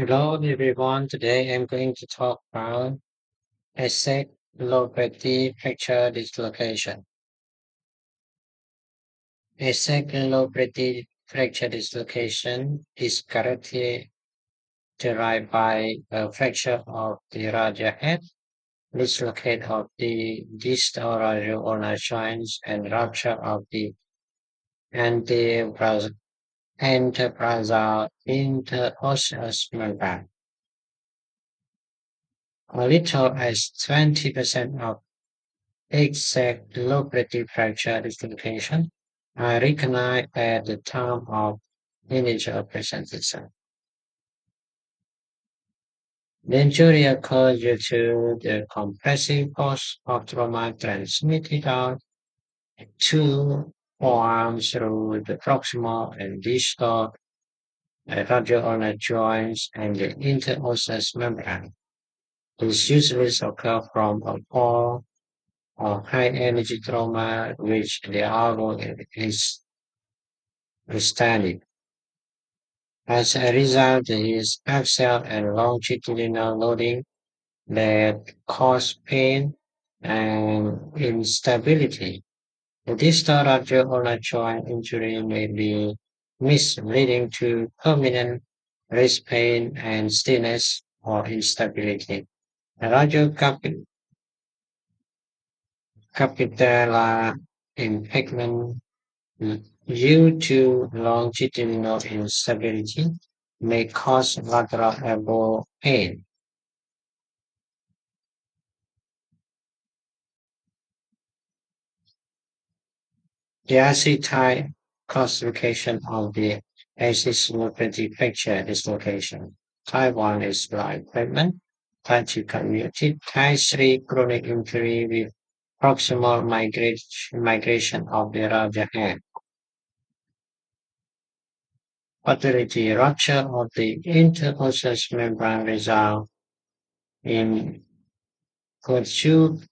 Hello everyone, today I'm going to talk about ASIC low-grade fracture dislocation. Essex-Lopresti fracture dislocation is correctly derived by a fracture of the radial head, dislocate of the distal radioulnar joints, and rupture of the antebrachial interosseous membrane. A little as 20% of Essex-Lopresti fracture dislocation are recognized at the time of initial presentation. The injury occurs due to the compressive force of trauma transmitted out to forearms through the proximal and distal radioulnar joints and the interosseous membrane. This usually occurs from a fall or high energy trauma which the elbow is withstanding. As a result, there is axial and longitudinal loading that cause pain and instability. Distal radioulnar joint injury may be missed, leading to permanent wrist pain and stiffness or instability. A Radiocapillary capitellar impingement due to longitudinal instability may cause lateral elbow pain. The ASIC type classification of the acyclovir fracture dislocation. Type 1 is blind equipment. Type 2 comminuted. Type 3 chronic injury with proximal migration, migration of the radial head. Fatality rupture of the interosseous membrane result in pursuit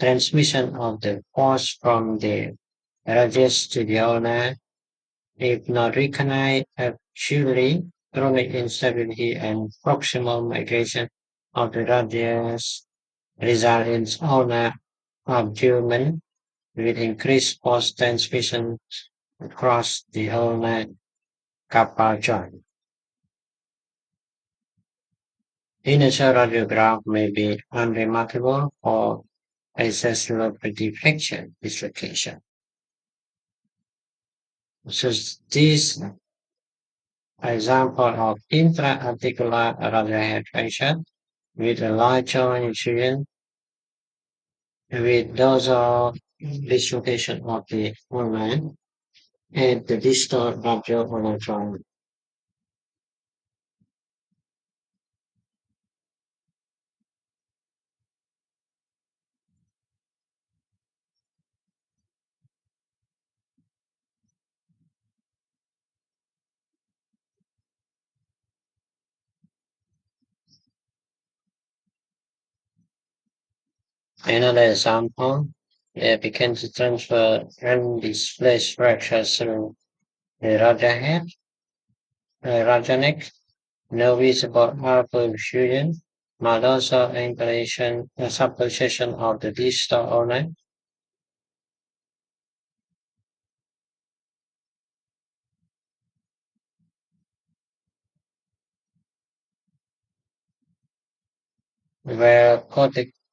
transmission of the force from the the ulna. If not recognized actually, chronic instability and proximal migration of the radius result in ulnar abutment with increased post transmission across the ulnar carpal joint. Initial radiograph may be unremarkable for accessibility fracture dislocation. So this example of intra-articular radial fracture with a joint incision with dorsal dislocation of the ulna and the distal radioulnar joint. Another example, they begin to transfer and undisplaced fractures through the radial head, the radial neck, no visible elbow fusion, maldorsal inclination, uh, of the distal ulna, where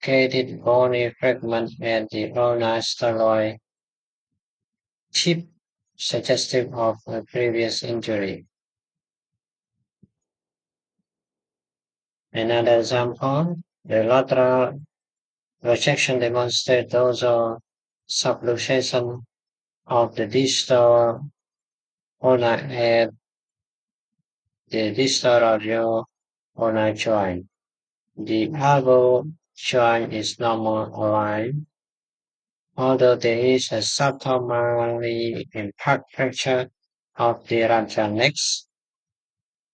corticated bony fragment at the ulnar styloid tip suggestive of a previous injury. Another example, the lateral rejection demonstrates also subluxation of the distal ulnar at the distal radioulnar joint. The elbow joint is normal aligned, although there is a subtomally impact fracture of the neck.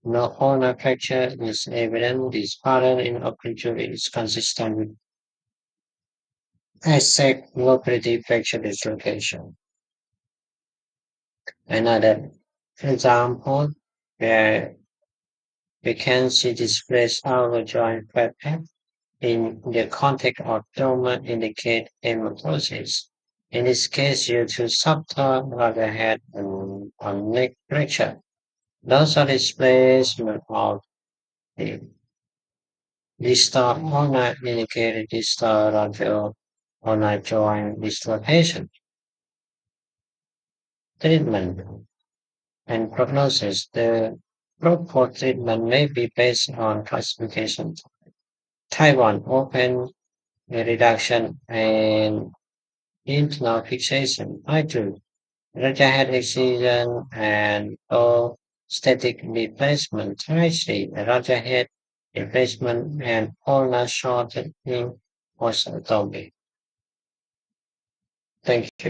No ulnar fracture is evident. This pattern in occlusion is consistent with Essex-Lopresti fracture dislocation. Another example where We can see displays our joint pattern in the context of trauma indicate hemarthrosis. In this case, due to subtle rather head and neck fracture. Those are displacement of the distal ulna indicated distal radial ulnar joint dislocation. Treatment and prognosis. The proper treatment may be based on classification. Taiwan open reduction and internal fixation. I do. Rajahead excision and all static replacement. I see. Rajahead replacement and ulnar shortening was Thank you.